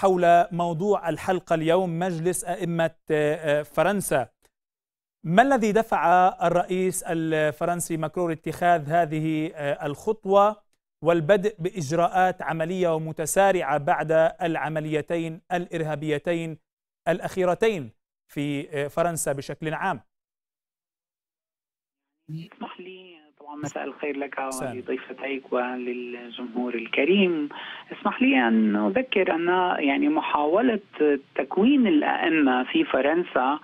حول موضوع الحلقة اليوم مجلس أئمة فرنسا. ما الذي دفع الرئيس الفرنسي ماكرون اتخاذ هذه الخطوة والبدء بإجراءات عملية ومتسارعة بعد العمليتين الإرهابيتين الأخيرتين في فرنسا بشكل عام؟ اسمح لي طبعا مساء الخير لك ولضيفتيك وللجمهور الكريم. اسمح لي أن أذكر أن يعني محاولة تكوين الأئمة في فرنسا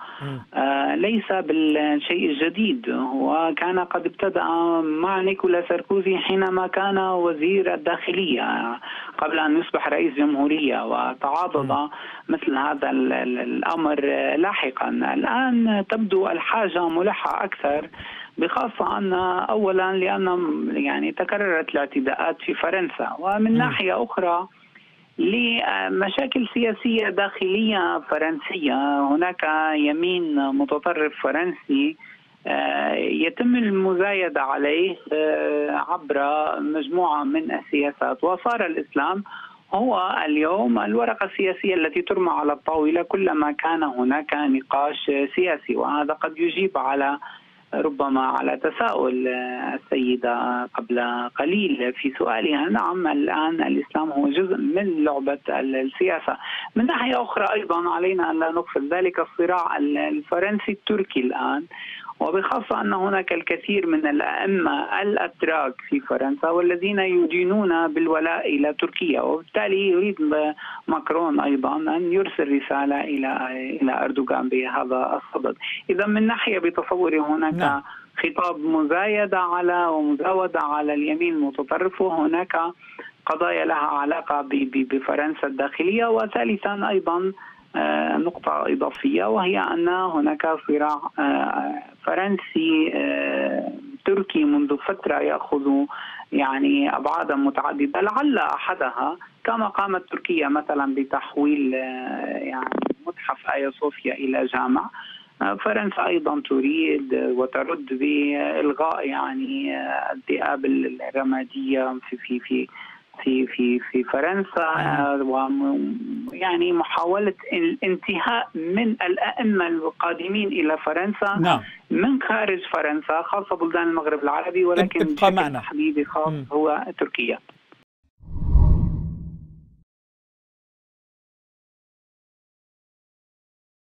آه ليس بالشيء الجديد. هو كان قد ابتدأ مع نيكولا ساركوزي حينما كان وزير الداخلية. قبل أن يصبح رئيس جمهورية وتعاضد مثل هذا الأمر لاحقا. الآن تبدو الحاجة ملحة أكثر بخاصة أن أولا لأن يعني تكررت الاعتداءات في فرنسا. ومن ناحية أخرى لمشاكل سياسية داخلية فرنسية هناك يمين متطرف فرنسي يتم المزايدة عليه آه، عبر مجموعة من السياسات. وصار الإسلام هو اليوم الورقة السياسية التي ترمى على الطاولة كلما كان هناك نقاش سياسي وهذا قد يجيب على ربما على تساؤل السيدة قبل قليل. في سؤالها نعم الآن الإسلام هو جزء من لعبة السياسة. من ناحية أخرى أيضا علينا أن لا نغفل ذلك الصراع الفرنسي التركي الآن. وبخاصة أن هناك الكثير من الأئمة الأتراك في فرنسا والذين يدينون بالولاء إلى تركيا وبالتالي يريد ماكرون أيضا أن يرسل رسالة إلى إلى أردوغان بهذا الصدد إذا من ناحية بتصوري هناك نعم. خطاب مزايدة على ومزاودة على اليمين المتطرف وهناك قضايا لها علاقة بفرنسا الداخلية وثالثا أيضا آه، نقطة إضافية وهي أن هناك صراع آه، فرنسي آه، تركي منذ فترة يأخذ يعني أبعادا متعددة. لعل أحدها كما قامت تركيا مثلا بتحويل يعني متحف آيا صوفيا إلى جامع. فرنسا أيضا تريد وترد بإلغاء يعني الذئاب الرمادية في في في في في في فرنسا ويعني محاولة الانتهاء من الأئمة القادمين إلى فرنسا نعم. من خارج فرنسا خاصة بلدان المغرب العربي ولكن ابقى معنا. حبيبي خاص هو تركيا.